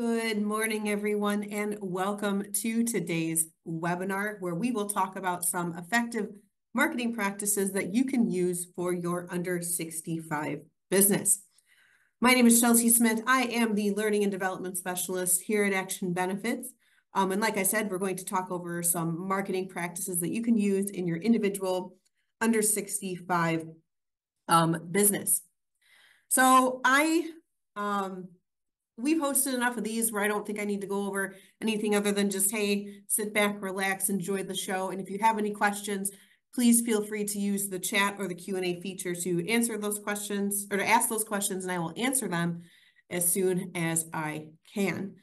Good morning, everyone, and welcome to today's webinar where we will talk about some effective marketing practices that you can use for your under 65 business. My name is Chelsea Smith. I am the Learning and Development Specialist here at Action Benefits. Um, and like I said, we're going to talk over some marketing practices that you can use in your individual under 65 um, business. So I um, we've hosted enough of these where I don't think I need to go over anything other than just, hey, sit back, relax, enjoy the show. And if you have any questions, please feel free to use the chat or the Q&A feature to answer those questions or to ask those questions and I will answer them as soon as I can.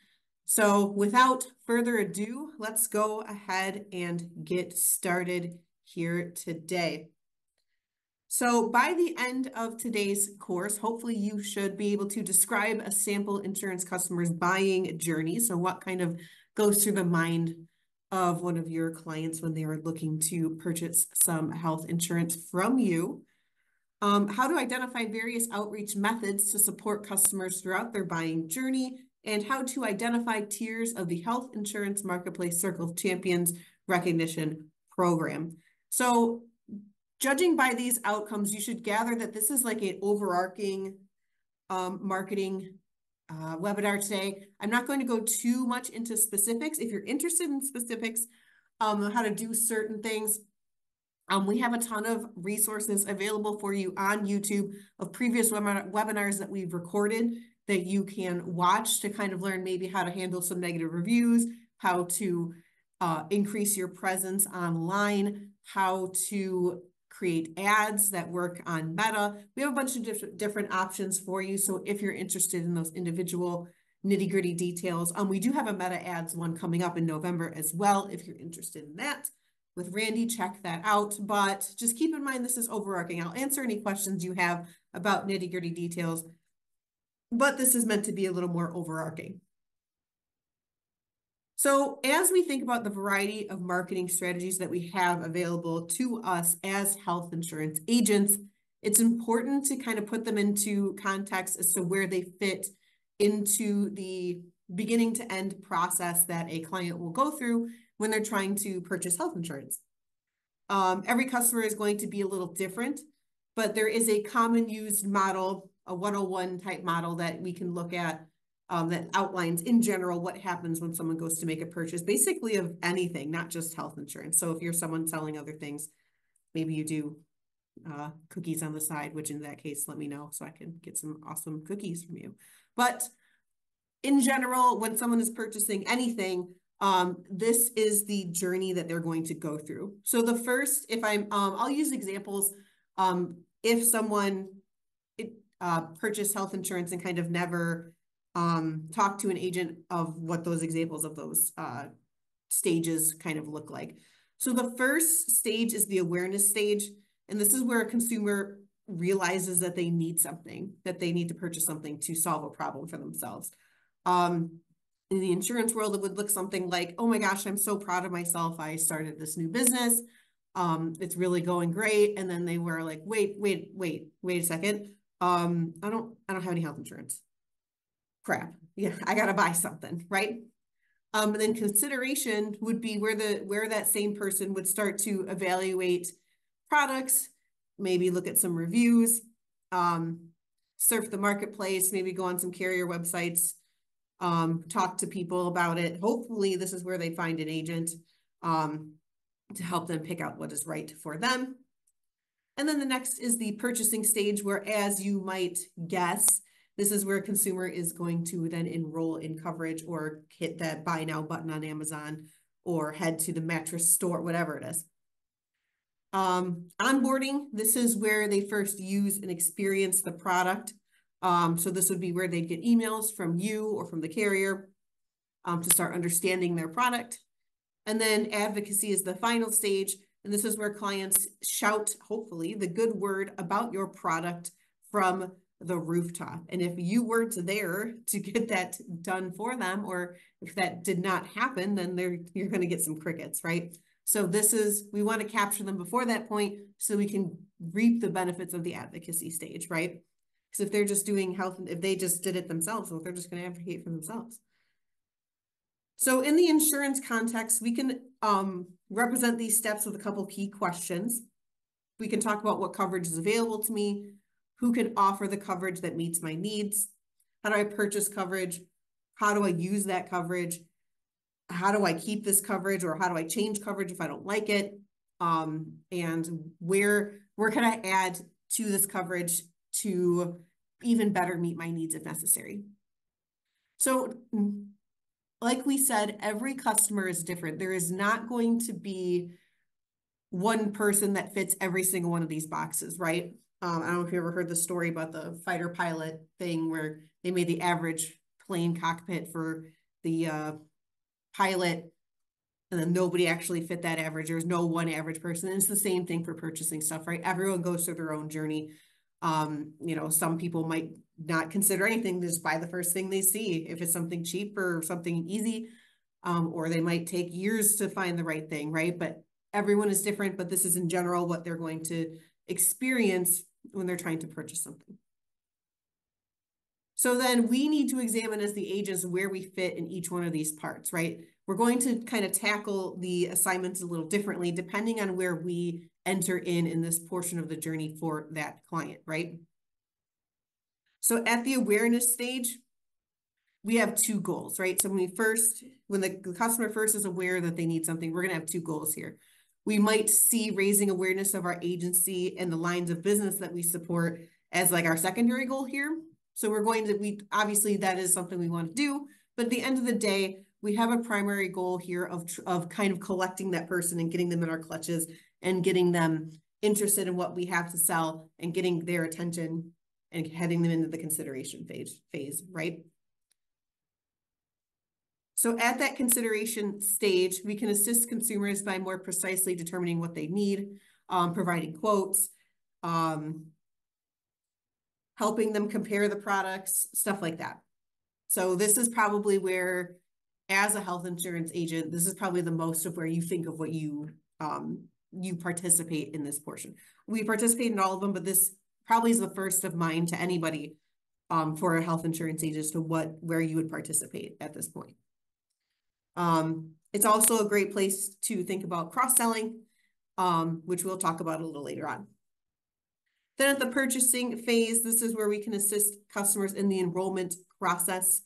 So without further ado, let's go ahead and get started here today. So by the end of today's course, hopefully you should be able to describe a sample insurance customer's buying journey. So what kind of goes through the mind of one of your clients when they are looking to purchase some health insurance from you. Um, how to identify various outreach methods to support customers throughout their buying journey, and how to identify tiers of the Health Insurance Marketplace Circle of Champions recognition program. So judging by these outcomes, you should gather that this is like an overarching um, marketing uh, webinar today. I'm not going to go too much into specifics. If you're interested in specifics, um, how to do certain things, um, we have a ton of resources available for you on YouTube of previous webinar webinars that we've recorded that you can watch to kind of learn maybe how to handle some negative reviews, how to uh, increase your presence online, how to create ads that work on Meta. We have a bunch of different different options for you. So if you're interested in those individual nitty gritty details, um, we do have a Meta ads one coming up in November as well. If you're interested in that with Randy, check that out. But just keep in mind, this is overarching. I'll answer any questions you have about nitty gritty details, but this is meant to be a little more overarching. So as we think about the variety of marketing strategies that we have available to us as health insurance agents, it's important to kind of put them into context as to where they fit into the beginning to end process that a client will go through when they're trying to purchase health insurance. Um, every customer is going to be a little different, but there is a common used model, a 101 type model that we can look at um, that outlines in general what happens when someone goes to make a purchase, basically of anything, not just health insurance. So if you're someone selling other things, maybe you do uh, cookies on the side, which in that case, let me know so I can get some awesome cookies from you. But in general, when someone is purchasing anything, um, this is the journey that they're going to go through. So the first, if I'm, um, I'll use examples. Um, if someone it, uh, purchased health insurance and kind of never um, talk to an agent of what those examples of those uh, stages kind of look like. So the first stage is the awareness stage. And this is where a consumer realizes that they need something, that they need to purchase something to solve a problem for themselves. Um, in the insurance world, it would look something like, oh my gosh, I'm so proud of myself. I started this new business. Um, it's really going great. And then they were like, wait, wait, wait, wait a second. Um, I don't, I don't have any health insurance crap, yeah, I gotta buy something, right? Um, and then consideration would be where the where that same person would start to evaluate products, maybe look at some reviews, um, surf the marketplace, maybe go on some carrier websites, um, talk to people about it. Hopefully, this is where they find an agent um, to help them pick out what is right for them. And then the next is the purchasing stage, where as you might guess, this is where a consumer is going to then enroll in coverage or hit that buy now button on Amazon or head to the mattress store, whatever it is. Um, onboarding, this is where they first use and experience the product. Um, so this would be where they'd get emails from you or from the carrier um, to start understanding their product. And then advocacy is the final stage. And this is where clients shout, hopefully, the good word about your product from the rooftop. And if you weren't there to get that done for them, or if that did not happen, then you're going to get some crickets, right? So this is, we want to capture them before that point so we can reap the benefits of the advocacy stage, right? Because if they're just doing health, if they just did it themselves, well, they're just going to advocate for themselves. So in the insurance context, we can um, represent these steps with a couple key questions. We can talk about what coverage is available to me, who can offer the coverage that meets my needs, how do I purchase coverage, how do I use that coverage, how do I keep this coverage or how do I change coverage if I don't like it, um, and where where can I add to this coverage to even better meet my needs if necessary. So like we said, every customer is different. There is not going to be one person that fits every single one of these boxes, right? Um, I don't know if you ever heard the story about the fighter pilot thing where they made the average plane cockpit for the uh, pilot and then nobody actually fit that average. There's no one average person. And it's the same thing for purchasing stuff, right? Everyone goes through their own journey. Um, you know, some people might not consider anything, just buy the first thing they see. If it's something cheap or something easy, um, or they might take years to find the right thing, right? But everyone is different, but this is in general what they're going to experience when they're trying to purchase something. So then we need to examine as the agents where we fit in each one of these parts, right? We're going to kind of tackle the assignments a little differently depending on where we enter in in this portion of the journey for that client, right? So at the awareness stage, we have two goals, right? So when we first, when the, the customer first is aware that they need something, we're going to have two goals here. We might see raising awareness of our agency and the lines of business that we support as like our secondary goal here. So we're going to, we obviously that is something we want to do, but at the end of the day, we have a primary goal here of, of kind of collecting that person and getting them in our clutches and getting them interested in what we have to sell and getting their attention and heading them into the consideration phase, phase right? So at that consideration stage, we can assist consumers by more precisely determining what they need, um, providing quotes, um, helping them compare the products, stuff like that. So this is probably where as a health insurance agent, this is probably the most of where you think of what you um, you participate in this portion. We participate in all of them, but this probably is the first of mine to anybody um, for a health insurance agent as to what where you would participate at this point. Um, it's also a great place to think about cross-selling, um, which we'll talk about a little later on. Then at the purchasing phase, this is where we can assist customers in the enrollment process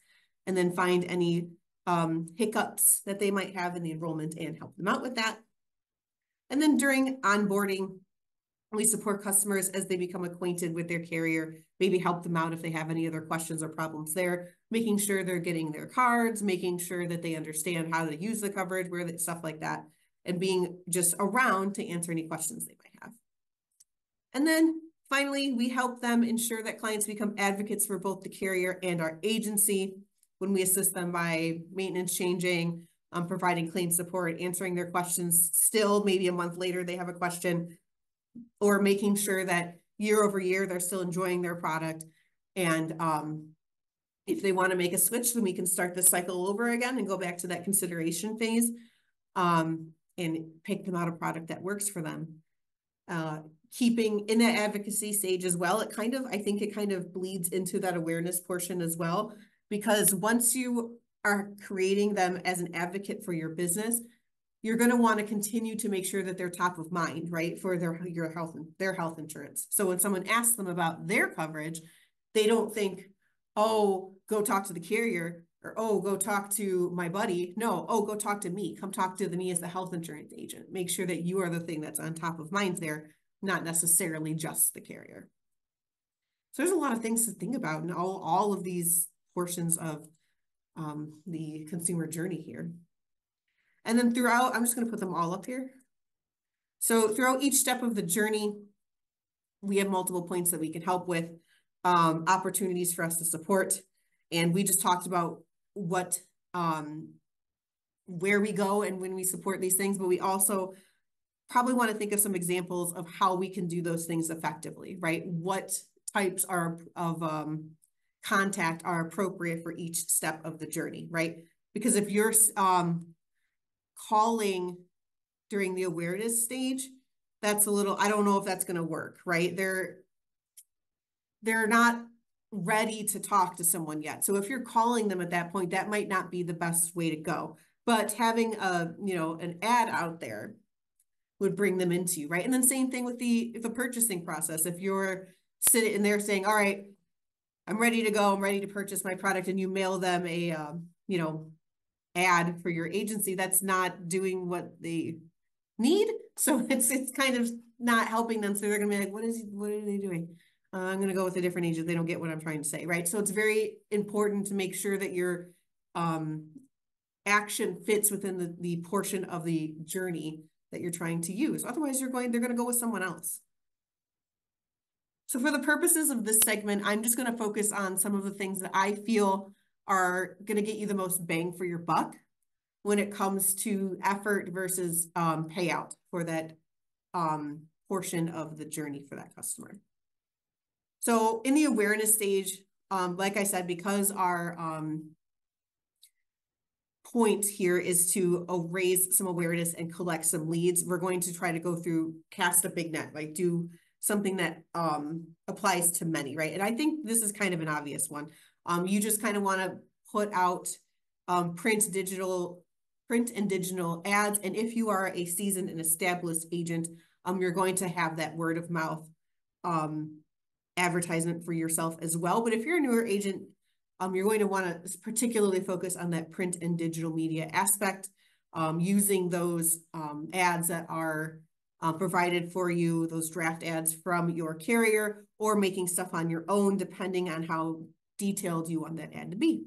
and then find any um, hiccups that they might have in the enrollment and help them out with that. And then during onboarding, we support customers as they become acquainted with their carrier, maybe help them out if they have any other questions or problems there, making sure they're getting their cards, making sure that they understand how to use the coverage, where that stuff like that, and being just around to answer any questions they might have. And then finally, we help them ensure that clients become advocates for both the carrier and our agency when we assist them by maintenance changing, um, providing claim support, answering their questions. Still, maybe a month later, they have a question, or making sure that year over year they're still enjoying their product. And um, if they want to make a switch, then we can start the cycle over again and go back to that consideration phase um, and pick them out a product that works for them. Uh, keeping in that advocacy stage as well, it kind of, I think it kind of bleeds into that awareness portion as well because once you are creating them as an advocate for your business, you're going to want to continue to make sure that they're top of mind, right, for their your health and their health insurance. So when someone asks them about their coverage, they don't think, "Oh, go talk to the carrier," or "Oh, go talk to my buddy." No, "Oh, go talk to me. Come talk to the, me as the health insurance agent." Make sure that you are the thing that's on top of mind there, not necessarily just the carrier. So there's a lot of things to think about in all all of these portions of um, the consumer journey here. And then throughout, I'm just going to put them all up here. So throughout each step of the journey, we have multiple points that we can help with, um, opportunities for us to support. And we just talked about what, um, where we go and when we support these things, but we also probably want to think of some examples of how we can do those things effectively, right? What types are of um, contact are appropriate for each step of the journey, right? Because if you're um, calling during the awareness stage, that's a little, I don't know if that's going to work, right? They're, they're not ready to talk to someone yet. So if you're calling them at that point, that might not be the best way to go. But having a, you know, an ad out there would bring them into you, right? And then same thing with the the purchasing process. If you're sitting in there saying, all right, I'm ready to go, I'm ready to purchase my product, and you mail them a, um, you know, ad for your agency, that's not doing what they need. So it's it's kind of not helping them. So they're gonna be like, what is what are they doing? Uh, I'm gonna go with a different agent. They don't get what I'm trying to say, right? So it's very important to make sure that your um, action fits within the, the portion of the journey that you're trying to use. Otherwise, you're going, they're going to go with someone else. So for the purposes of this segment, I'm just going to focus on some of the things that I feel are going to get you the most bang for your buck when it comes to effort versus um, payout for that um, portion of the journey for that customer. So in the awareness stage, um, like I said, because our um, point here is to uh, raise some awareness and collect some leads, we're going to try to go through cast a big net, like do something that um, applies to many, right? And I think this is kind of an obvious one. Um, you just kind of want to put out um, print, digital, print and digital ads. And if you are a seasoned and established agent, um, you're going to have that word of mouth um, advertisement for yourself as well. But if you're a newer agent, um, you're going to want to particularly focus on that print and digital media aspect, um, using those um, ads that are uh, provided for you, those draft ads from your carrier, or making stuff on your own, depending on how detailed you want that ad to be.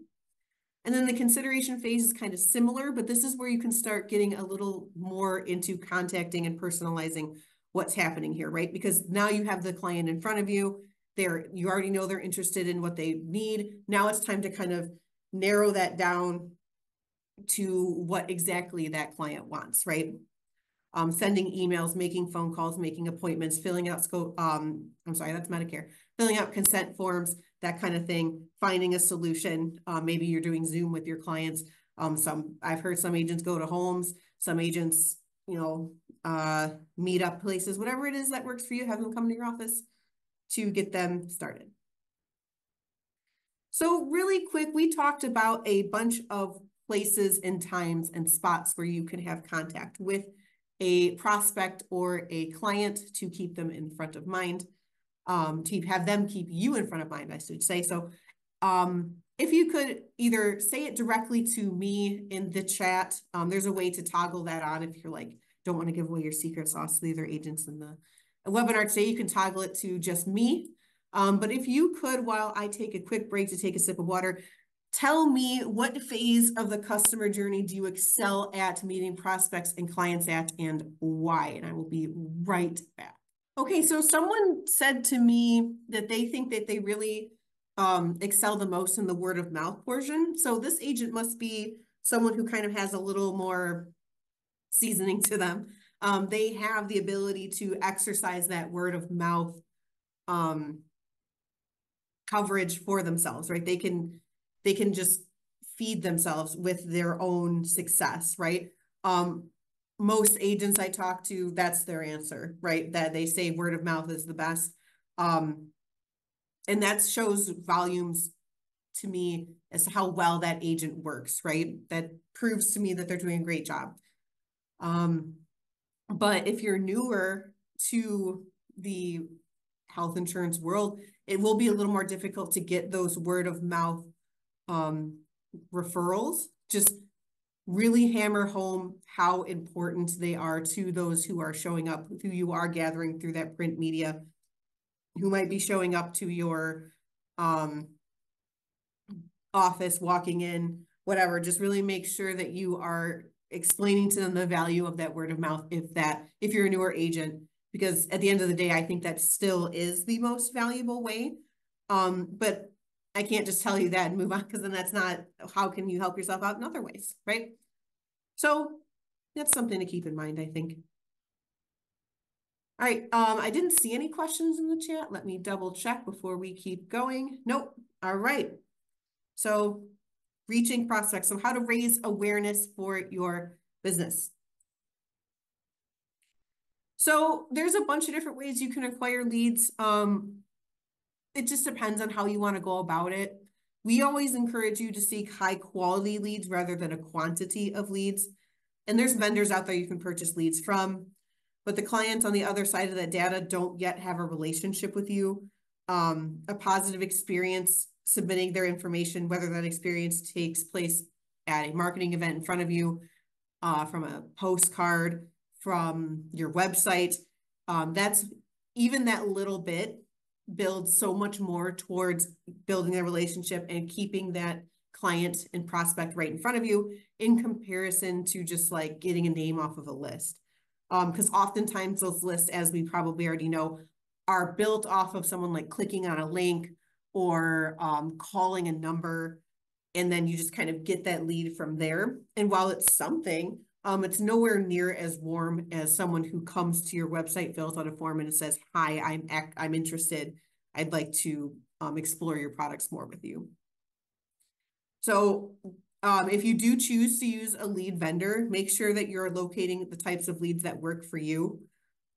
And then the consideration phase is kind of similar, but this is where you can start getting a little more into contacting and personalizing what's happening here, right? Because now you have the client in front of you they're you already know they're interested in what they need. Now it's time to kind of narrow that down to what exactly that client wants, right? Um, sending emails, making phone calls, making appointments, filling out scope. Um, I'm sorry, that's Medicare. Filling out consent forms, that kind of thing. Finding a solution. Uh, maybe you're doing Zoom with your clients. Um, some I've heard some agents go to homes. Some agents, you know, uh, meet up places. Whatever it is that works for you, have them come to your office to get them started. So really quick, we talked about a bunch of places and times and spots where you can have contact with a prospect or a client to keep them in front of mind, um, to have them keep you in front of mind, I should say. So um, if you could either say it directly to me in the chat, um, there's a way to toggle that on if you're like, don't want to give away your secret sauce to the other agents in the webinar today, you can toggle it to just me. Um, but if you could, while I take a quick break to take a sip of water, tell me what phase of the customer journey do you excel at meeting prospects and clients at and why? And I will be right back. Okay, so someone said to me that they think that they really um, excel the most in the word of mouth portion. So this agent must be someone who kind of has a little more seasoning to them um, they have the ability to exercise that word of mouth um, coverage for themselves, right? They can they can just feed themselves with their own success, right? Um, most agents I talk to, that's their answer, right? That they say word of mouth is the best. Um, and that shows volumes to me as to how well that agent works, right? That proves to me that they're doing a great job. Um, but if you're newer to the health insurance world, it will be a little more difficult to get those word of mouth um, referrals. Just really hammer home how important they are to those who are showing up, who you are gathering through that print media, who might be showing up to your um, office, walking in, whatever. Just really make sure that you are explaining to them the value of that word of mouth if that if you're a newer agent because at the end of the day i think that still is the most valuable way um but i can't just tell you that and move on because then that's not how can you help yourself out in other ways right so that's something to keep in mind i think all right um i didn't see any questions in the chat let me double check before we keep going nope all right so reaching prospects. So how to raise awareness for your business. So there's a bunch of different ways you can acquire leads. Um, it just depends on how you want to go about it. We always encourage you to seek high quality leads rather than a quantity of leads. And there's vendors out there you can purchase leads from, but the clients on the other side of that data don't yet have a relationship with you. Um, a positive experience submitting their information, whether that experience takes place at a marketing event in front of you, uh, from a postcard, from your website. Um, that's even that little bit builds so much more towards building a relationship and keeping that client and prospect right in front of you in comparison to just like getting a name off of a list. Um, because oftentimes those lists, as we probably already know, are built off of someone like clicking on a link or um, calling a number, and then you just kind of get that lead from there. And while it's something, um, it's nowhere near as warm as someone who comes to your website, fills out a form, and it says, "Hi, I'm I'm interested. I'd like to um, explore your products more with you." So, um, if you do choose to use a lead vendor, make sure that you're locating the types of leads that work for you,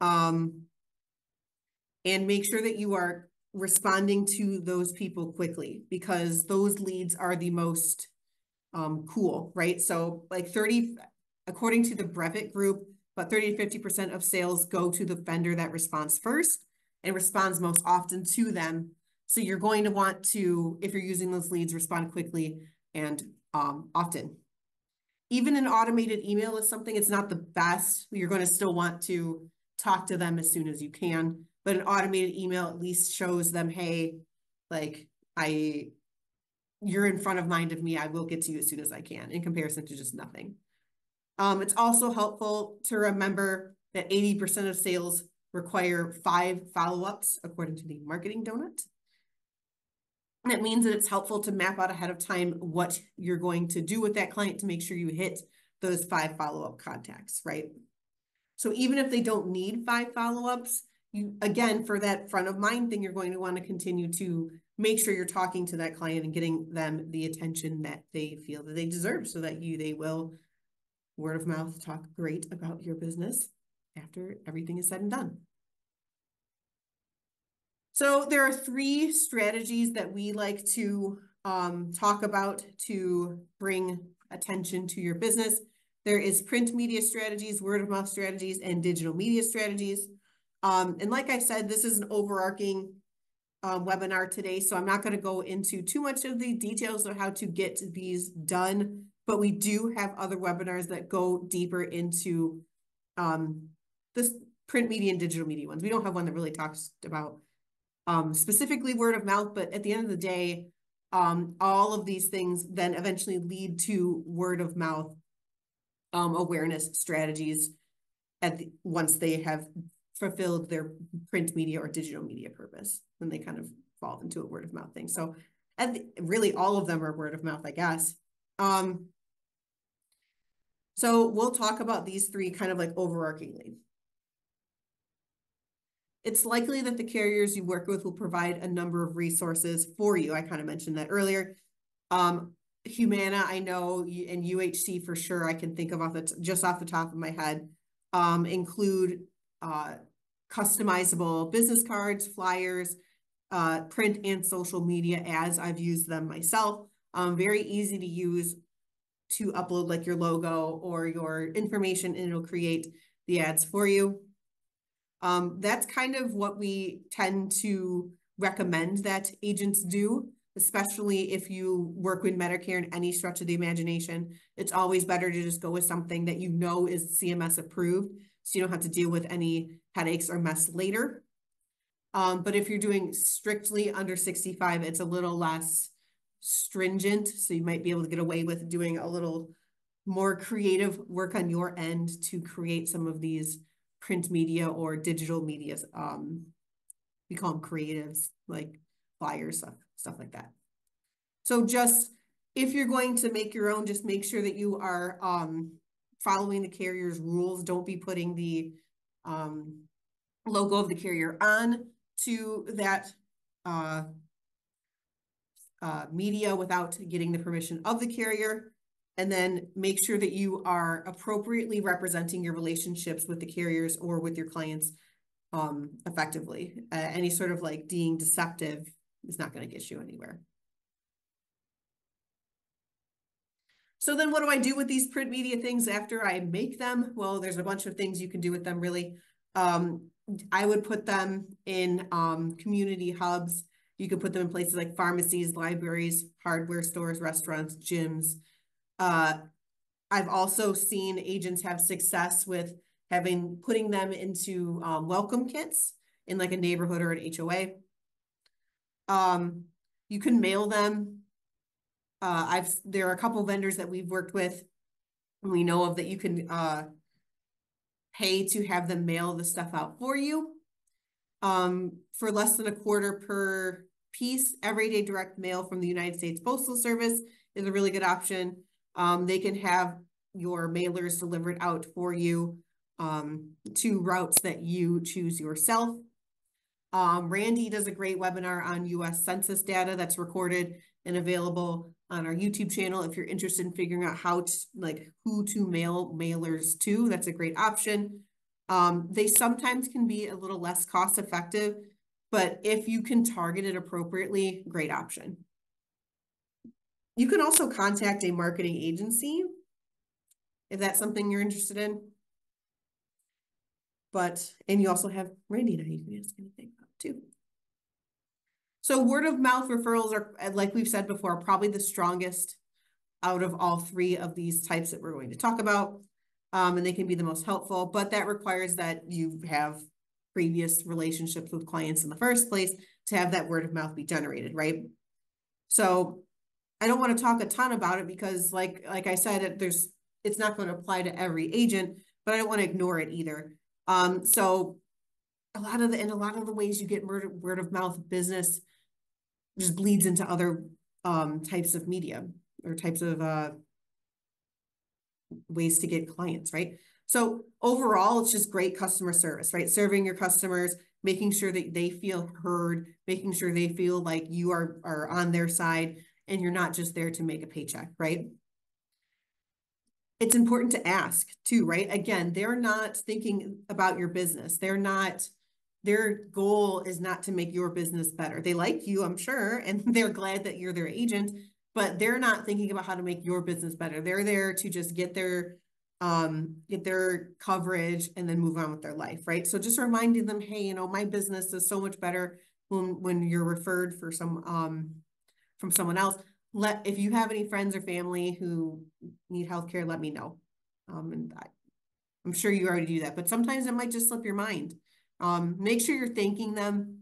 um, and make sure that you are responding to those people quickly because those leads are the most um, cool, right? So, like 30 According to the Brevet Group, about 30 to 50% of sales go to the vendor that responds first and responds most often to them. So you're going to want to, if you're using those leads, respond quickly and um, often. Even an automated email is something, it's not the best. You're going to still want to talk to them as soon as you can. But an automated email at least shows them, hey, like I, you're in front of mind of me. I will get to you as soon as I can in comparison to just nothing. Um, it's also helpful to remember that 80% of sales require five follow-ups according to the marketing donut. That means that it's helpful to map out ahead of time what you're going to do with that client to make sure you hit those five follow-up contacts, right? So even if they don't need five follow-ups, you again, for that front of mind thing, you're going to want to continue to make sure you're talking to that client and getting them the attention that they feel that they deserve so that you they will word of mouth talk great about your business after everything is said and done. So there are three strategies that we like to um, talk about to bring attention to your business. There is print media strategies, word of mouth strategies, and digital media strategies. Um, and like I said, this is an overarching um, webinar today, so I'm not going to go into too much of the details of how to get these done but we do have other webinars that go deeper into um, this print media and digital media ones. We don't have one that really talks about um, specifically word of mouth, but at the end of the day, um, all of these things then eventually lead to word of mouth um, awareness strategies at the, once they have fulfilled their print media or digital media purpose, then they kind of fall into a word of mouth thing. So, and really all of them are word of mouth, I guess. Um, so we'll talk about these three kind of like overarchingly. It's likely that the carriers you work with will provide a number of resources for you. I kind of mentioned that earlier. Um, Humana, I know, and UHC for sure, I can think of off the just off the top of my head, um, include uh, customizable business cards, flyers, uh, print and social media as I've used them myself. Um, very easy to use, to upload like your logo or your information and it'll create the ads for you. Um, that's kind of what we tend to recommend that agents do, especially if you work with Medicare in any stretch of the imagination. It's always better to just go with something that you know is CMS approved so you don't have to deal with any headaches or mess later. Um, but if you're doing strictly under 65, it's a little less stringent. So you might be able to get away with doing a little more creative work on your end to create some of these print media or digital media. Um, we call them creatives, like flyers, stuff, stuff like that. So just if you're going to make your own, just make sure that you are um, following the carrier's rules. Don't be putting the um, logo of the carrier on to that uh, uh, media without getting the permission of the carrier. And then make sure that you are appropriately representing your relationships with the carriers or with your clients um, effectively. Uh, any sort of like being deceptive is not going to get you anywhere. So then what do I do with these print media things after I make them? Well, there's a bunch of things you can do with them really. Um, I would put them in um, community hubs. You could put them in places like pharmacies, libraries, hardware stores, restaurants, gyms. Uh, I've also seen agents have success with having putting them into um, welcome kits in like a neighborhood or an HOA. Um, you can mail them. Uh, I've there are a couple vendors that we've worked with. We know of that you can uh, pay to have them mail the stuff out for you. Um, for less than a quarter per piece, everyday direct mail from the United States Postal Service is a really good option. Um, they can have your mailers delivered out for you um, to routes that you choose yourself. Um, Randy does a great webinar on US Census data that's recorded and available on our YouTube channel. If you're interested in figuring out how to, like, who to mail mailers to, that's a great option. Um, they sometimes can be a little less cost effective, but if you can target it appropriately, great option. You can also contact a marketing agency if that's something you're interested in. But, and you also have Randy now you can ask anything about too. So word of mouth referrals are, like we've said before, probably the strongest out of all three of these types that we're going to talk about. Um, and they can be the most helpful, but that requires that you have previous relationships with clients in the first place to have that word of mouth be generated, right? So I don't want to talk a ton about it because like, like I said, there's, it's not going to apply to every agent, but I don't want to ignore it either. Um, so a lot of the, and a lot of the ways you get word, word of mouth business just bleeds into other um, types of media or types of uh, ways to get clients, right? So overall, it's just great customer service, right? Serving your customers, making sure that they feel heard, making sure they feel like you are, are on their side and you're not just there to make a paycheck, right? It's important to ask too, right? Again, they're not thinking about your business. They're not their goal is not to make your business better. They like you, I'm sure, and they're glad that you're their agent, but they're not thinking about how to make your business better. They're there to just get their um get their coverage and then move on with their life, right? So just reminding them, hey, you know, my business is so much better when when you're referred for some um from someone else. Let if you have any friends or family who need healthcare, let me know. Um and I, I'm sure you already do that, but sometimes it might just slip your mind. Um, make sure you're thanking them.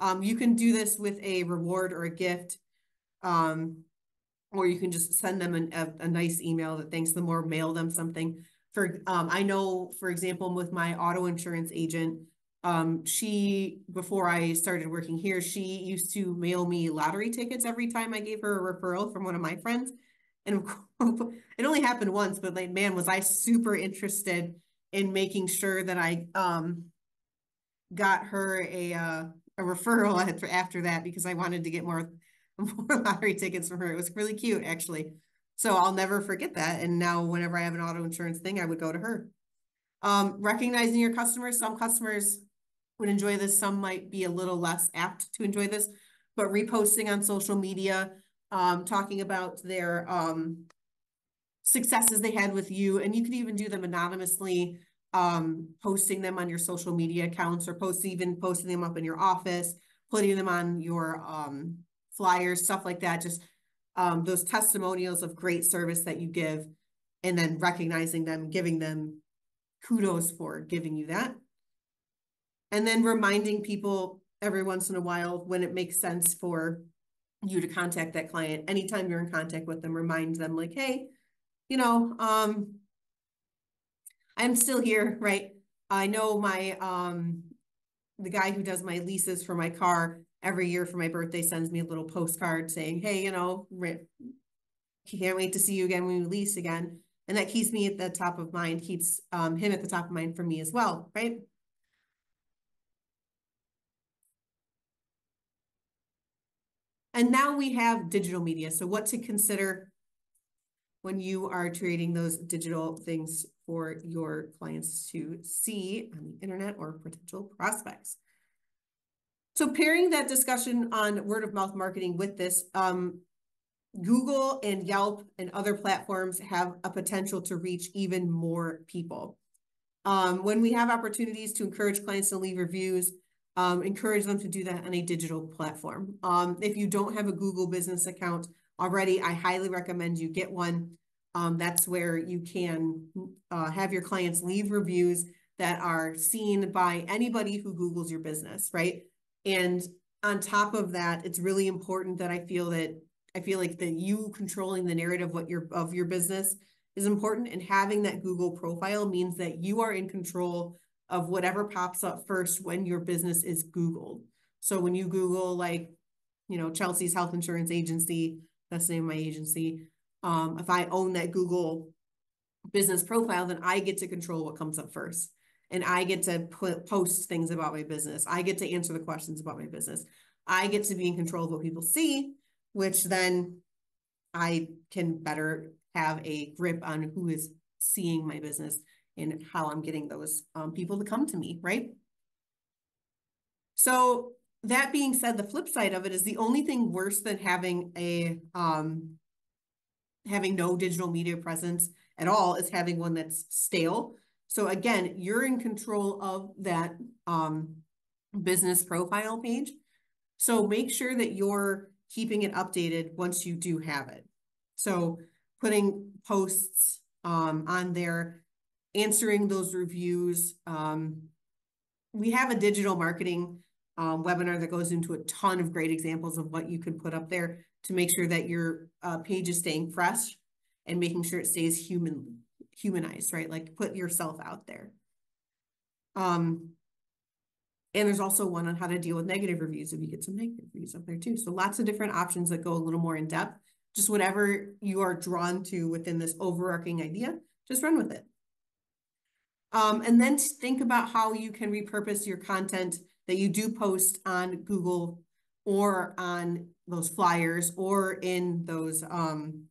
Um, you can do this with a reward or a gift. Um, or you can just send them an, a, a nice email that thanks them or mail them something. For um, I know, for example, with my auto insurance agent, um, she before I started working here, she used to mail me lottery tickets every time I gave her a referral from one of my friends. And course, it only happened once, but like, man, was I super interested in making sure that I um got her a uh, a referral after that because I wanted to get more more lottery tickets from her. It was really cute, actually. So I'll never forget that. And now, whenever I have an auto insurance thing, I would go to her. Um, recognizing your customers. Some customers would enjoy this. Some might be a little less apt to enjoy this. But reposting on social media, um, talking about their um, successes they had with you, and you could even do them anonymously um, posting them on your social media accounts or post even posting them up in your office, putting them on your um, flyers, stuff like that. Just um, those testimonials of great service that you give and then recognizing them, giving them kudos for giving you that. And then reminding people every once in a while when it makes sense for you to contact that client. Anytime you're in contact with them, remind them like, hey, you know, um, I'm still here, right? I know my um the guy who does my leases for my car every year for my birthday sends me a little postcard saying, "Hey, you know, can't wait to see you again when we lease again." And that keeps me at the top of mind, keeps um, him at the top of mind for me as well, right? And now we have digital media. So what to consider when you are creating those digital things for your clients to see on the internet or potential prospects. So pairing that discussion on word of mouth marketing with this, um, Google and Yelp and other platforms have a potential to reach even more people. Um, when we have opportunities to encourage clients to leave reviews, um, encourage them to do that on a digital platform. Um, if you don't have a Google business account already, I highly recommend you get one. Um, that's where you can uh, have your clients leave reviews that are seen by anybody who Googles your business, right? And on top of that, it's really important that I feel that I feel like that you controlling the narrative what your of your business is important and having that Google profile means that you are in control of whatever pops up first when your business is Googled. So when you Google like, you know, Chelsea's health insurance agency, that's the name of my agency. Um, if I own that Google business profile, then I get to control what comes up first. And I get to put post things about my business. I get to answer the questions about my business. I get to be in control of what people see, which then I can better have a grip on who is seeing my business and how I'm getting those um, people to come to me, right? So that being said, the flip side of it is the only thing worse than having a um, having no digital media presence at all is having one that's stale. So again, you're in control of that um, business profile page. So make sure that you're keeping it updated once you do have it. So putting posts um, on there answering those reviews. Um, we have a digital marketing um, webinar that goes into a ton of great examples of what you can put up there to make sure that your uh, page is staying fresh and making sure it stays human humanized, right? Like put yourself out there. Um, and there's also one on how to deal with negative reviews if you get some negative reviews up there too. So lots of different options that go a little more in depth. Just whatever you are drawn to within this overarching idea, just run with it. Um, and then think about how you can repurpose your content that you do post on Google or on those flyers or in those um,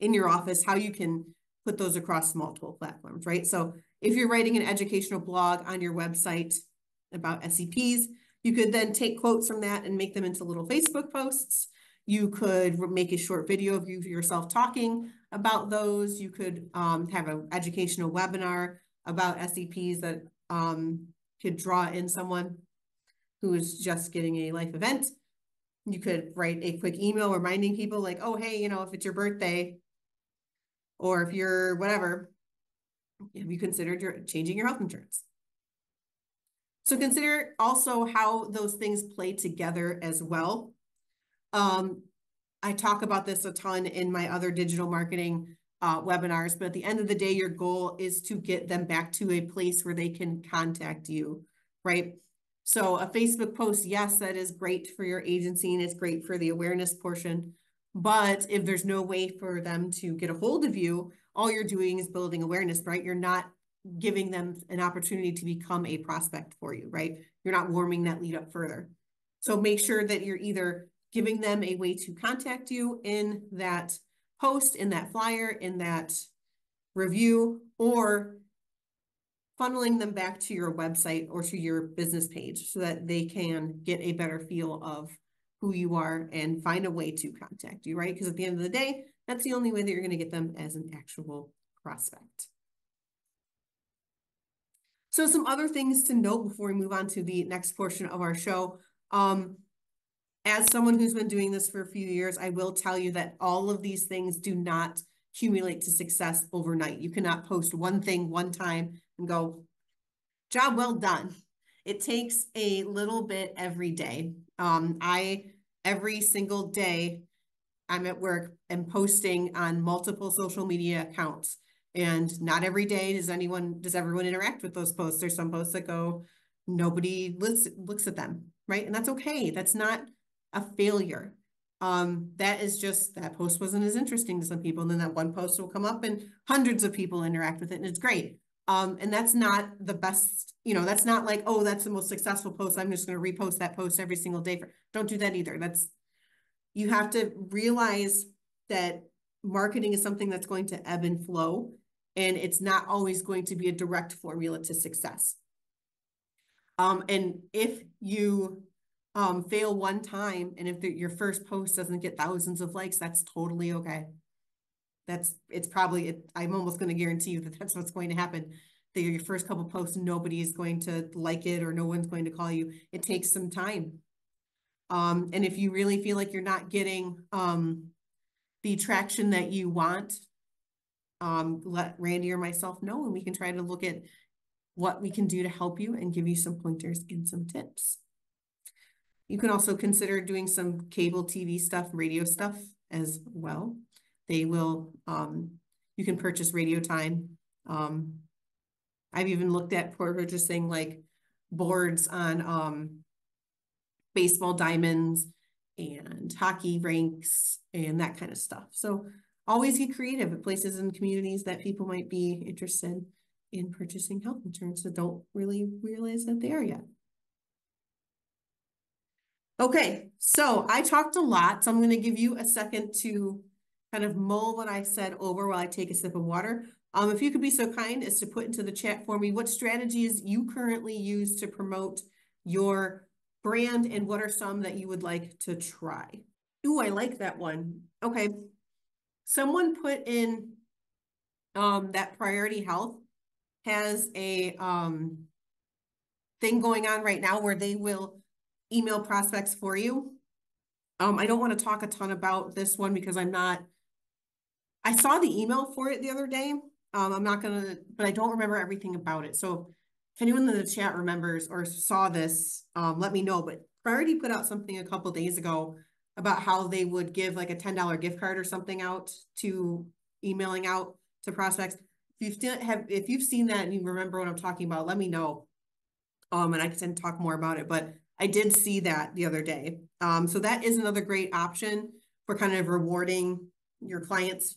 in your office, how you can put those across multiple platforms, right? So if you're writing an educational blog on your website about SEPs, you could then take quotes from that and make them into little Facebook posts. You could make a short video of you yourself talking about those. You could um, have an educational webinar about SEPs that um, could draw in someone who is just getting a life event. You could write a quick email reminding people like, oh, hey, you know, if it's your birthday or if you're whatever, have you considered your changing your health insurance? So consider also how those things play together as well. Um, I talk about this a ton in my other digital marketing uh, webinars, but at the end of the day, your goal is to get them back to a place where they can contact you, right? So a Facebook post, yes, that is great for your agency and it's great for the awareness portion. But if there's no way for them to get a hold of you, all you're doing is building awareness, right? You're not giving them an opportunity to become a prospect for you, right? You're not warming that lead up further. So make sure that you're either giving them a way to contact you in that post, in that flyer, in that review, or funneling them back to your website or to your business page so that they can get a better feel of who you are and find a way to contact you, right? Because at the end of the day, that's the only way that you're going to get them as an actual prospect. So some other things to note before we move on to the next portion of our show. Um, as someone who's been doing this for a few years, I will tell you that all of these things do not accumulate to success overnight. You cannot post one thing one time and go, job well done. It takes a little bit every day. Um, I, every single day, I'm at work and posting on multiple social media accounts. And not every day does anyone, does everyone interact with those posts. There's some posts that go, nobody looks, looks at them, right? And that's okay. That's not a failure. Um, that is just that post wasn't as interesting to some people. And then that one post will come up and hundreds of people interact with it and it's great. Um, and that's not the best, you know, that's not like, oh, that's the most successful post. I'm just going to repost that post every single day. For, don't do that either. That's, you have to realize that marketing is something that's going to ebb and flow and it's not always going to be a direct formula to success. Um, and if you um, fail one time and if the, your first post doesn't get thousands of likes, that's totally okay. That's, it's probably, it, I'm almost going to guarantee you that that's what's going to happen. That your first couple posts, nobody is going to like it or no one's going to call you. It takes some time. Um, and if you really feel like you're not getting um, the traction that you want, um, let Randy or myself know and we can try to look at what we can do to help you and give you some pointers and some tips. You can also consider doing some cable TV stuff, radio stuff as well. They will, um, you can purchase radio time. Um, I've even looked at purchasing like boards on um, baseball diamonds and hockey rinks and that kind of stuff. So always get creative at places and communities that people might be interested in purchasing health insurance that don't really realize that they are yet. Okay, so I talked a lot, so I'm going to give you a second to kind of mull what I said over while I take a sip of water. Um, if you could be so kind as to put into the chat for me what strategies you currently use to promote your brand and what are some that you would like to try. Ooh, I like that one. Okay. Someone put in um, that Priority Health has a um, thing going on right now where they will email prospects for you. Um, I don't want to talk a ton about this one because I'm not, I saw the email for it the other day. Um, I'm not to, but I don't remember everything about it. So if anyone in the chat remembers or saw this, um, let me know. But Priority put out something a couple days ago about how they would give like a $10 gift card or something out to emailing out to prospects if you still have, if you've seen that and you remember what I'm talking about, let me know. Um, and I can talk more about it, but I did see that the other day. Um, so that is another great option for kind of rewarding your clients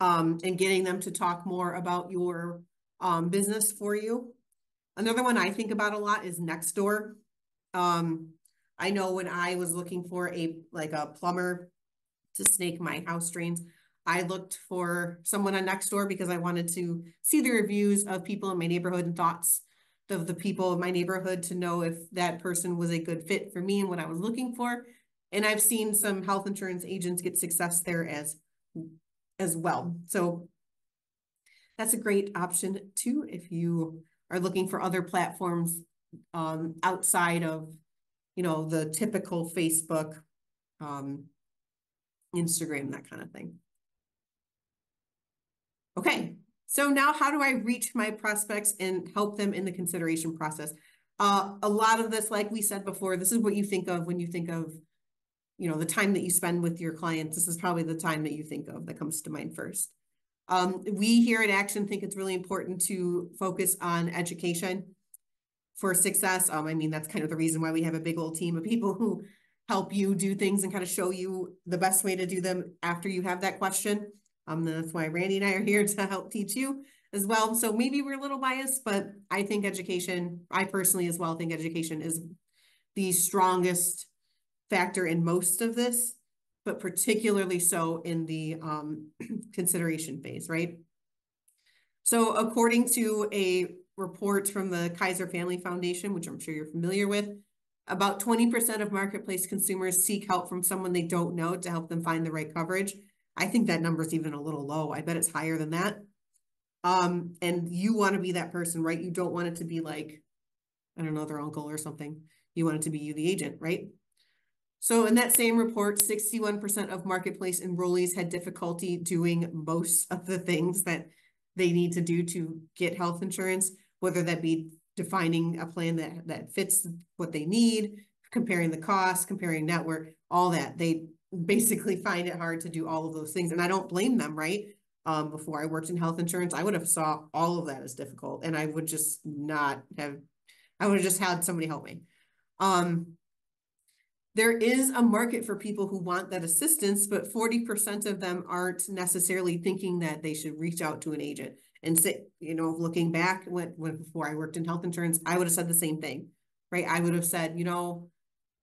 um, and getting them to talk more about your um, business for you. Another one I think about a lot is Nextdoor. Um, I know when I was looking for a like a plumber to snake my house drains, I looked for someone on Nextdoor because I wanted to see the reviews of people in my neighborhood and thoughts of the people of my neighborhood to know if that person was a good fit for me and what I was looking for. And I've seen some health insurance agents get success there as, as well. So that's a great option too if you are looking for other platforms um, outside of, you know, the typical Facebook, um, Instagram, that kind of thing. Okay, so now how do I reach my prospects and help them in the consideration process? Uh, a lot of this, like we said before, this is what you think of when you think of, you know, the time that you spend with your clients. This is probably the time that you think of that comes to mind first. Um, we here at Action think it's really important to focus on education for success. Um, I mean, that's kind of the reason why we have a big old team of people who help you do things and kind of show you the best way to do them after you have that question. Um, that's why Randy and I are here to help teach you as well. So maybe we're a little biased, but I think education, I personally as well think education is the strongest factor in most of this, but particularly so in the um, consideration phase, right? So according to a report from the Kaiser Family Foundation, which I'm sure you're familiar with, about 20% of marketplace consumers seek help from someone they don't know to help them find the right coverage. I think that number is even a little low. I bet it's higher than that. Um, and you want to be that person, right? You don't want it to be like, I don't know, their uncle or something. You want it to be you, the agent, right? So in that same report, 61% of marketplace enrollees had difficulty doing most of the things that they need to do to get health insurance, whether that be defining a plan that, that fits what they need, comparing the cost, comparing network, all that. They basically find it hard to do all of those things. And I don't blame them, right? Um, before I worked in health insurance, I would have saw all of that as difficult and I would just not have, I would have just had somebody help me. Um, there is a market for people who want that assistance, but 40% of them aren't necessarily thinking that they should reach out to an agent and say, you know, looking back when, when before I worked in health insurance, I would have said the same thing, right? I would have said, you know,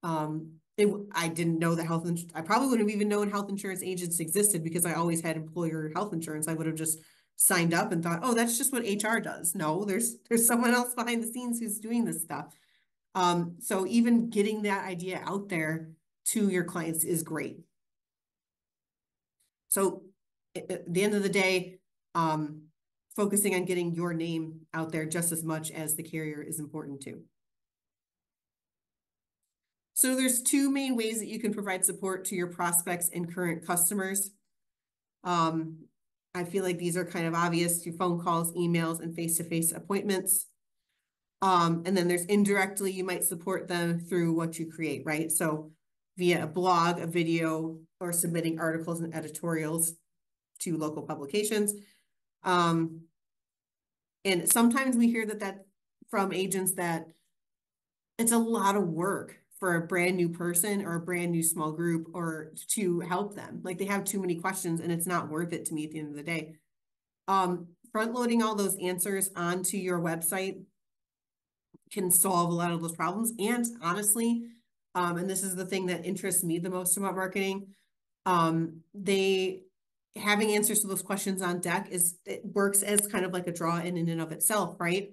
um, it, I didn't know that health insurance, I probably wouldn't have even known health insurance agents existed because I always had employer health insurance. I would have just signed up and thought, oh, that's just what HR does. No, there's there's someone else behind the scenes who's doing this stuff. Um, so even getting that idea out there to your clients is great. So at the end of the day, um, focusing on getting your name out there just as much as the carrier is important too. So there's two main ways that you can provide support to your prospects and current customers. Um, I feel like these are kind of obvious through phone calls, emails, and face-to-face -face appointments. Um, and then there's indirectly, you might support them through what you create, right? So via a blog, a video, or submitting articles and editorials to local publications. Um, and sometimes we hear that that from agents that it's a lot of work for a brand new person or a brand new small group or to help them. Like they have too many questions and it's not worth it to me at the end of the day. Um, front loading all those answers onto your website can solve a lot of those problems. And honestly, um, and this is the thing that interests me the most about marketing, um, they having answers to those questions on deck is it works as kind of like a draw in in and of itself, right?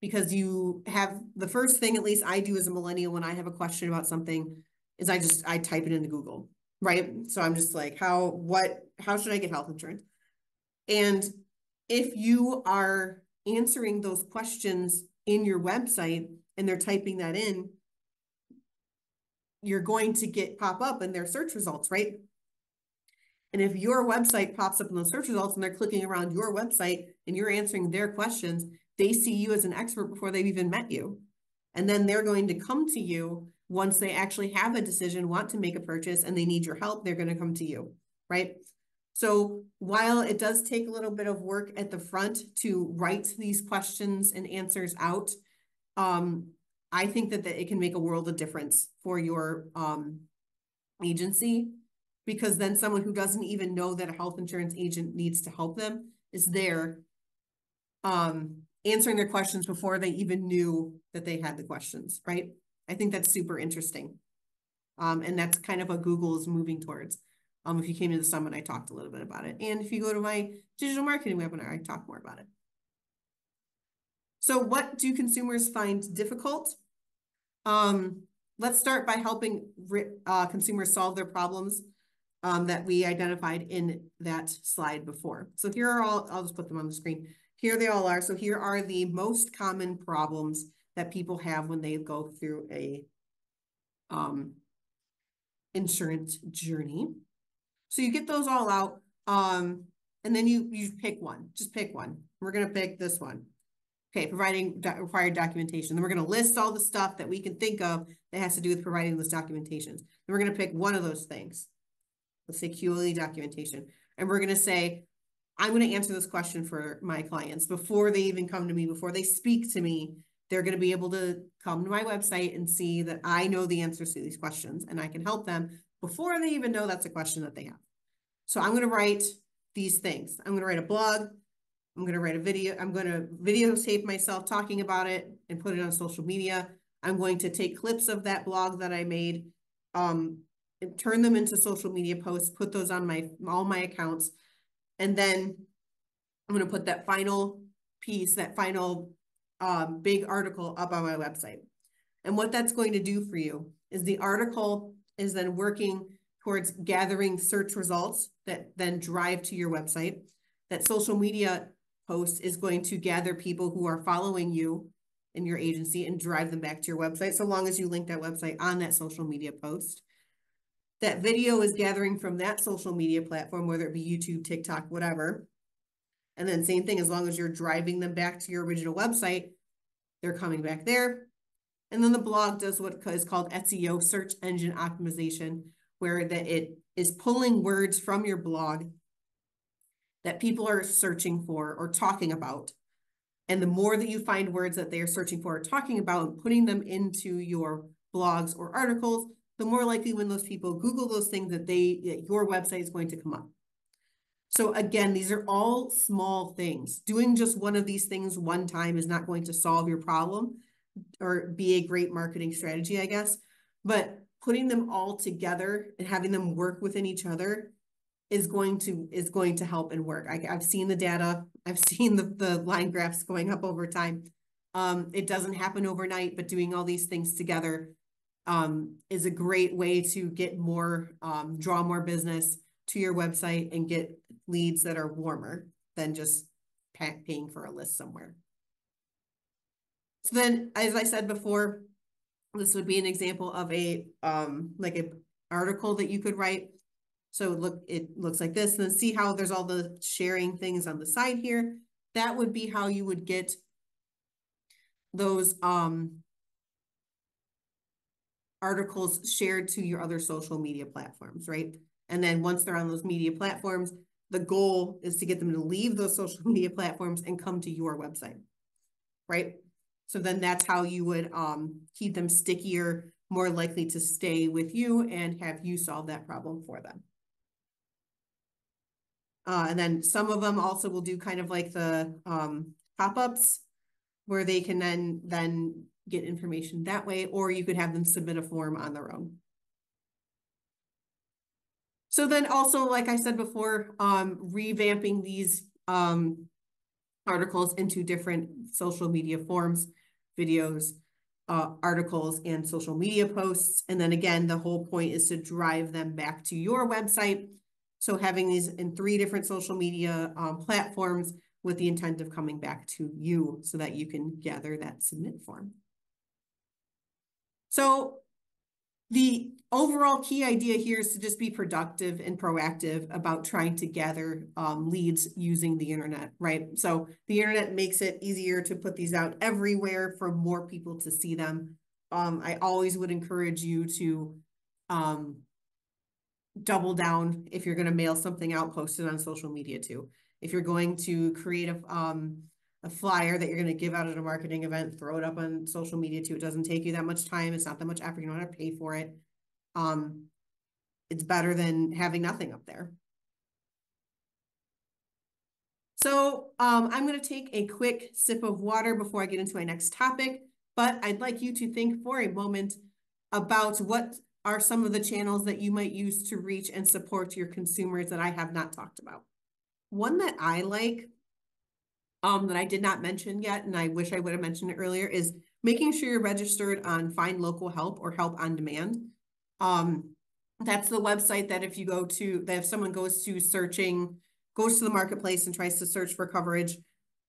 Because you have the first thing, at least I do as a millennial when I have a question about something, is I just I type it into Google, right? So I'm just like, how what how should I get health insurance? And if you are answering those questions in your website and they're typing that in, you're going to get pop up in their search results, right? And if your website pops up in those search results and they're clicking around your website and you're answering their questions, they see you as an expert before they've even met you. And then they're going to come to you once they actually have a decision, want to make a purchase, and they need your help, they're going to come to you, right? So while it does take a little bit of work at the front to write these questions and answers out, um, I think that, that it can make a world of difference for your um, agency because then someone who doesn't even know that a health insurance agent needs to help them is there um, answering their questions before they even knew that they had the questions, right? I think that's super interesting. Um, and that's kind of what Google is moving towards. Um, if you came to the summit, I talked a little bit about it. And if you go to my digital marketing webinar, I talk more about it. So what do consumers find difficult? Um, let's start by helping uh, consumers solve their problems um, that we identified in that slide before. So here are all, I'll just put them on the screen. Here they all are. So here are the most common problems that people have when they go through a um, insurance journey. So you get those all out. Um, and then you, you pick one, just pick one. We're going to pick this one. Okay, providing do required documentation. Then we're going to list all the stuff that we can think of that has to do with providing those documentations. Then we're going to pick one of those things let's say QLE documentation. And we're going to say, I'm going to answer this question for my clients before they even come to me, before they speak to me. They're going to be able to come to my website and see that I know the answers to these questions and I can help them before they even know that's a question that they have. So I'm going to write these things. I'm going to write a blog. I'm going to write a video. I'm going to videotape myself talking about it and put it on social media. I'm going to take clips of that blog that I made, um, turn them into social media posts, put those on my all my accounts, and then I'm going to put that final piece, that final um, big article up on my website. And what that's going to do for you is the article is then working towards gathering search results that then drive to your website. That social media post is going to gather people who are following you in your agency and drive them back to your website, so long as you link that website on that social media post that video is gathering from that social media platform, whether it be YouTube, TikTok, whatever. And then same thing, as long as you're driving them back to your original website, they're coming back there. And then the blog does what is called SEO, search engine optimization, where that it is pulling words from your blog that people are searching for or talking about. And the more that you find words that they are searching for or talking about and putting them into your blogs or articles, the more likely when those people Google those things that they that your website is going to come up. So again, these are all small things. Doing just one of these things one time is not going to solve your problem or be a great marketing strategy, I guess. But putting them all together and having them work within each other is going to is going to help and work. I, have seen the data. I've seen the, the line graphs going up over time. Um, it doesn't happen overnight, but doing all these things together um, is a great way to get more, um, draw more business to your website and get leads that are warmer than just paying for a list somewhere. So then, as I said before, this would be an example of a um like a article that you could write. So look, it looks like this, and then see how there's all the sharing things on the side here. That would be how you would get those um articles shared to your other social media platforms, right? And then once they're on those media platforms, the goal is to get them to leave those social media platforms and come to your website, right? So then that's how you would um, keep them stickier, more likely to stay with you and have you solve that problem for them. Uh, and then some of them also will do kind of like the um, pop-ups where they can then then get information that way, or you could have them submit a form on their own. So then also, like I said before, um, revamping these um, articles into different social media forms videos, uh, articles, and social media posts. And then again, the whole point is to drive them back to your website. So having these in three different social media um, platforms with the intent of coming back to you so that you can gather that submit form. So the overall key idea here is to just be productive and proactive about trying to gather um, leads using the internet, right? So the internet makes it easier to put these out everywhere for more people to see them. Um, I always would encourage you to um, double down if you're going to mail something out, post it on social media too. If you're going to create a, um, a flyer that you're going to give out at a marketing event, throw it up on social media too. It doesn't take you that much time. It's not that much effort. You don't have to pay for it um, it's better than having nothing up there. So um, I'm going to take a quick sip of water before I get into my next topic, but I'd like you to think for a moment about what are some of the channels that you might use to reach and support your consumers that I have not talked about. One that I like, um, that I did not mention yet, and I wish I would have mentioned it earlier, is making sure you're registered on Find Local Help or Help on Demand. Um, that's the website that if you go to, that if someone goes to searching, goes to the marketplace and tries to search for coverage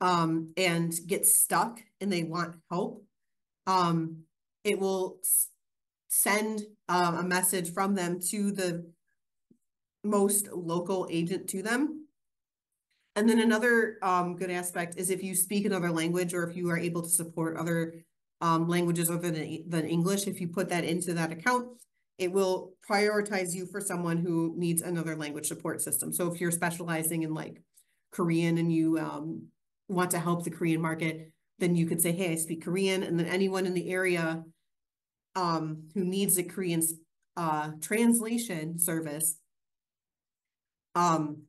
um, and gets stuck and they want help, um, it will send um, a message from them to the most local agent to them. And then another um, good aspect is if you speak another language or if you are able to support other um, languages other than, than English, if you put that into that account, it will prioritize you for someone who needs another language support system. So if you're specializing in like Korean and you um, want to help the Korean market, then you could say, hey, I speak Korean. And then anyone in the area um, who needs a Korean uh, translation service, um,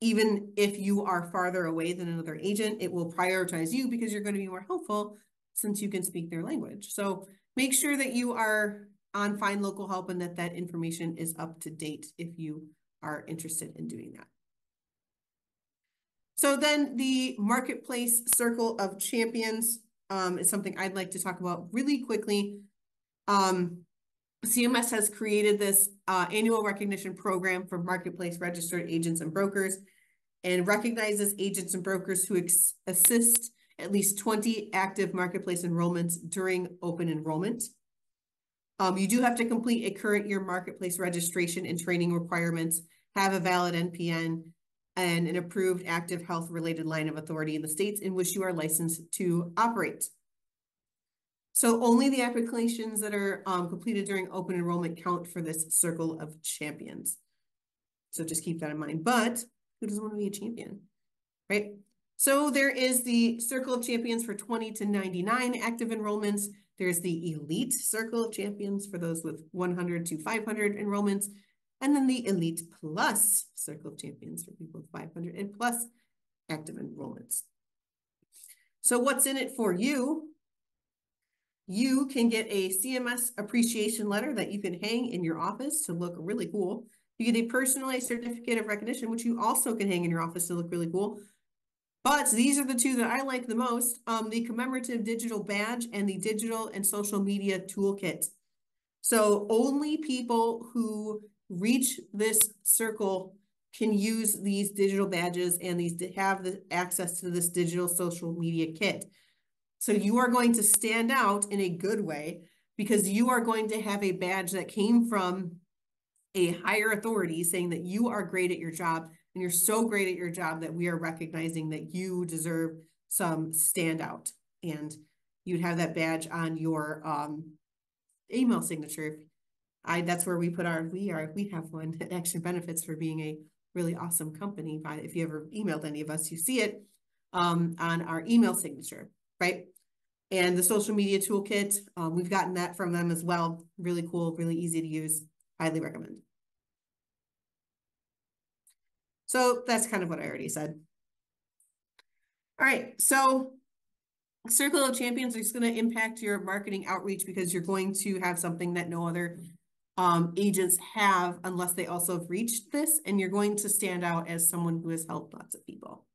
even if you are farther away than another agent, it will prioritize you because you're going to be more helpful since you can speak their language. So make sure that you are on Find Local Help and that that information is up to date if you are interested in doing that. So then the Marketplace Circle of Champions um, is something I'd like to talk about really quickly. Um, CMS has created this uh, annual recognition program for marketplace registered agents and brokers and recognizes agents and brokers who assist at least 20 active marketplace enrollments during open enrollment. Um, you do have to complete a current year marketplace registration and training requirements, have a valid NPN, and an approved active health related line of authority in the states in which you are licensed to operate. So only the applications that are um, completed during open enrollment count for this circle of champions. So just keep that in mind. But who doesn't want to be a champion, right? So there is the circle of champions for 20 to 99 active enrollments. There's the Elite Circle of Champions for those with 100 to 500 enrollments. And then the Elite Plus Circle of Champions for people with 500 and plus active enrollments. So what's in it for you? You can get a CMS appreciation letter that you can hang in your office to look really cool. You get a personalized certificate of recognition, which you also can hang in your office to look really cool. But these are the two that I like the most, um, the commemorative digital badge and the digital and social media toolkit. So only people who reach this circle can use these digital badges and these have the access to this digital social media kit. So you are going to stand out in a good way because you are going to have a badge that came from a higher authority saying that you are great at your job and you're so great at your job that we are recognizing that you deserve some standout and you'd have that badge on your um, email signature. I that's where we put our we are we have one that Action Benefits for being a really awesome company. If you ever emailed any of us, you see it um, on our email signature, right? And the social media toolkit, um, we've gotten that from them as well. Really cool, really easy to use. Highly recommend. So that's kind of what I already said. All right, so Circle of Champions is going to impact your marketing outreach because you're going to have something that no other um, agents have unless they also have reached this, and you're going to stand out as someone who has helped lots of people.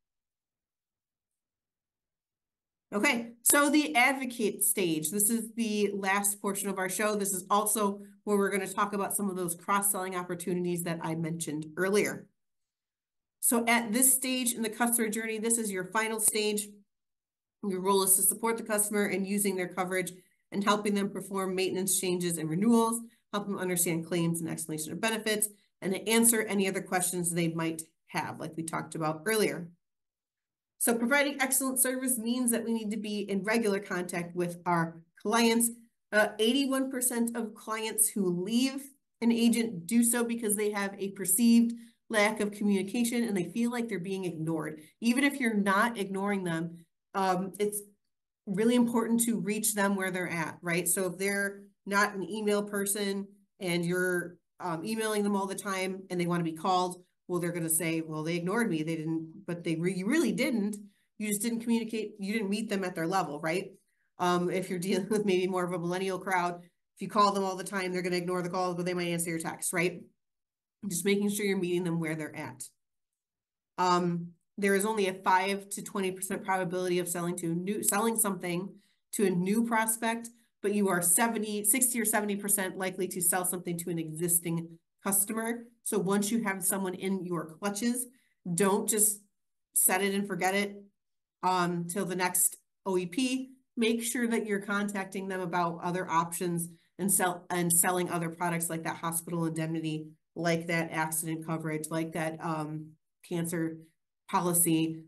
Okay, so the advocate stage, this is the last portion of our show. This is also where we're going to talk about some of those cross-selling opportunities that I mentioned earlier. So at this stage in the customer journey, this is your final stage. Your role is to support the customer in using their coverage and helping them perform maintenance changes and renewals, help them understand claims and explanation of benefits, and to answer any other questions they might have, like we talked about earlier. So providing excellent service means that we need to be in regular contact with our clients. 81% uh, of clients who leave an agent do so because they have a perceived lack of communication and they feel like they're being ignored. Even if you're not ignoring them, um, it's really important to reach them where they're at, right? So if they're not an email person and you're um, emailing them all the time and they want to be called, well, they're going to say, well, they ignored me. They didn't, but they re really didn't. You just didn't communicate. You didn't meet them at their level, right? Um, if you're dealing with maybe more of a millennial crowd, if you call them all the time, they're going to ignore the calls, but they might answer your text, right? Just making sure you're meeting them where they're at. Um, there is only a five to 20% probability of selling to new, selling something to a new prospect, but you are 70, 60 or 70% likely to sell something to an existing customer. So once you have someone in your clutches, don't just set it and forget it um, till the next OEP. Make sure that you're contacting them about other options and sell and selling other products like that hospital indemnity, like that accident coverage, like that um, cancer policy,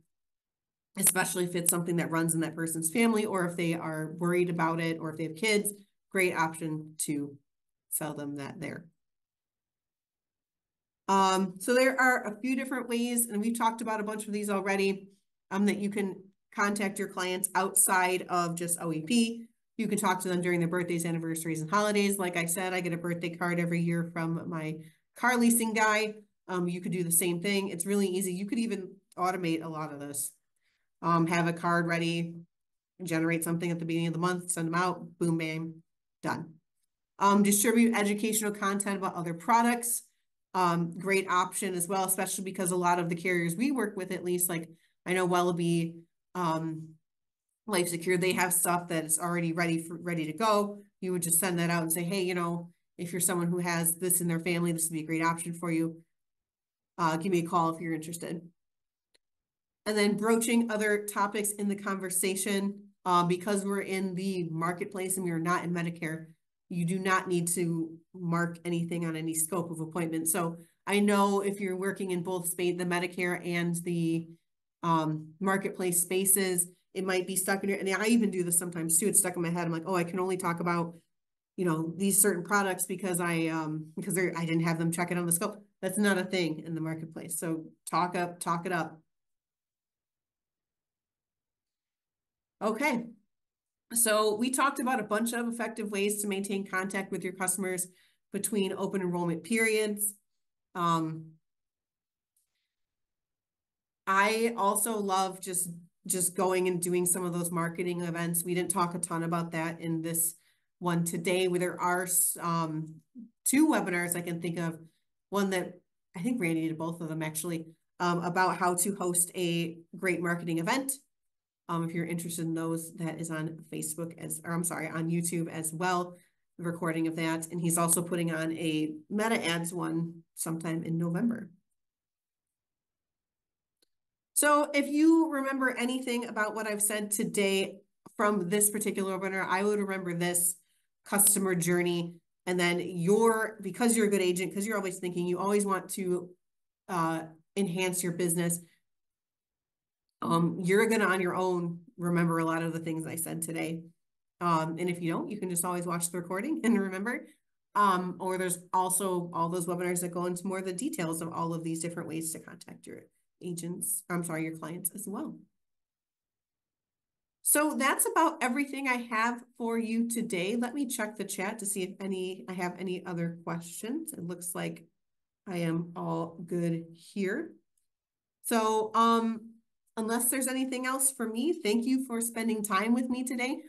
especially if it's something that runs in that person's family or if they are worried about it or if they have kids, great option to sell them that there. Um, so there are a few different ways, and we've talked about a bunch of these already, um, that you can contact your clients outside of just OEP. You can talk to them during their birthdays, anniversaries, and holidays. Like I said, I get a birthday card every year from my car leasing guy. Um, you could do the same thing. It's really easy. You could even automate a lot of this. Um, have a card ready, generate something at the beginning of the month, send them out, boom, bam, done. Um, distribute educational content about other products um, great option as well, especially because a lot of the carriers we work with, at least like I know Wellabe, um, Life Secure, they have stuff that is already ready for ready to go. You would just send that out and say, hey, you know, if you're someone who has this in their family, this would be a great option for you. Uh, give me a call if you're interested. And then broaching other topics in the conversation, uh, because we're in the marketplace and we are not in Medicare, you do not need to mark anything on any scope of appointment. So I know if you're working in both space, the Medicare and the um, marketplace spaces, it might be stuck in your, and I even do this sometimes too. It's stuck in my head. I'm like, oh, I can only talk about, you know, these certain products because I, um, because they're, I didn't have them check it on the scope. That's not a thing in the marketplace. So talk up, talk it up. Okay. So we talked about a bunch of effective ways to maintain contact with your customers between open enrollment periods. Um, I also love just just going and doing some of those marketing events. We didn't talk a ton about that in this one today. Where there are um, two webinars I can think of. One that I think Randy did both of them actually um, about how to host a great marketing event. Um, if you're interested in those, that is on Facebook as, or I'm sorry, on YouTube as well, the recording of that. And he's also putting on a meta ads one sometime in November. So if you remember anything about what I've said today from this particular webinar, I would remember this customer journey. And then your, because you're a good agent, because you're always thinking, you always want to uh, enhance your business. Um, you're gonna on your own remember a lot of the things I said today. Um, and if you don't, you can just always watch the recording and remember. Um, or there's also all those webinars that go into more of the details of all of these different ways to contact your agents, I'm sorry, your clients as well. So that's about everything I have for you today. Let me check the chat to see if any I have any other questions. It looks like I am all good here. So um, unless there's anything else for me, thank you for spending time with me today.